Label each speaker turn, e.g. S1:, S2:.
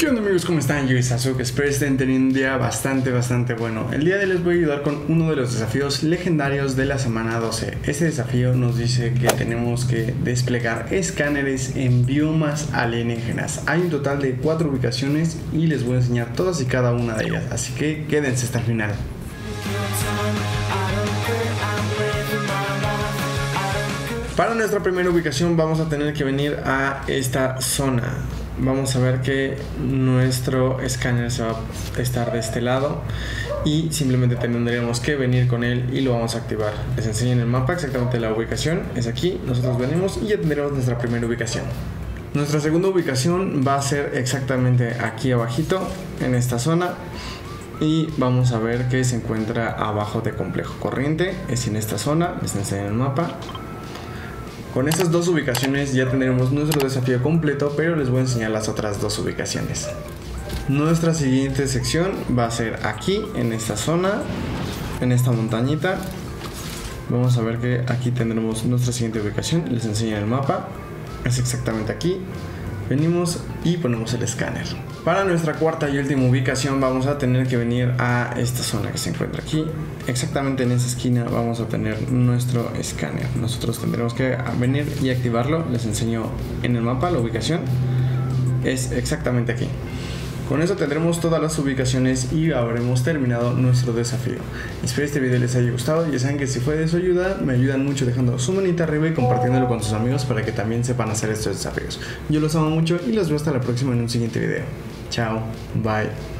S1: ¿Qué onda amigos? ¿Cómo están? Yo soy Sasuke, espero estén teniendo un día bastante, bastante bueno. El día de hoy les voy a ayudar con uno de los desafíos legendarios de la semana 12. Este desafío nos dice que tenemos que desplegar escáneres en biomas alienígenas. Hay un total de cuatro ubicaciones y les voy a enseñar todas y cada una de ellas, así que quédense hasta el final. Para nuestra primera ubicación vamos a tener que venir a esta zona. Vamos a ver que nuestro escáner se va a estar de este lado y simplemente tendríamos que venir con él y lo vamos a activar. Les enseño en el mapa exactamente la ubicación. Es aquí, nosotros venimos y ya tendremos nuestra primera ubicación. Nuestra segunda ubicación va a ser exactamente aquí abajito, en esta zona. Y vamos a ver que se encuentra abajo de complejo corriente. Es en esta zona, les enseño en el mapa. Con estas dos ubicaciones ya tendremos nuestro desafío completo, pero les voy a enseñar las otras dos ubicaciones. Nuestra siguiente sección va a ser aquí, en esta zona, en esta montañita. Vamos a ver que aquí tendremos nuestra siguiente ubicación. Les enseño el mapa. Es exactamente aquí. Venimos y ponemos el escáner. Para nuestra cuarta y última ubicación vamos a tener que venir a esta zona que se encuentra aquí. Exactamente en esa esquina vamos a tener nuestro escáner. Nosotros tendremos que venir y activarlo. Les enseño en el mapa la ubicación. Es exactamente aquí. Con eso tendremos todas las ubicaciones y habremos terminado nuestro desafío. Espero este video les haya gustado. Ya saben que si fue de su ayuda, me ayudan mucho dejando su manita arriba y compartiéndolo con sus amigos para que también sepan hacer estos desafíos. Yo los amo mucho y los veo hasta la próxima en un siguiente video. Chao, bye.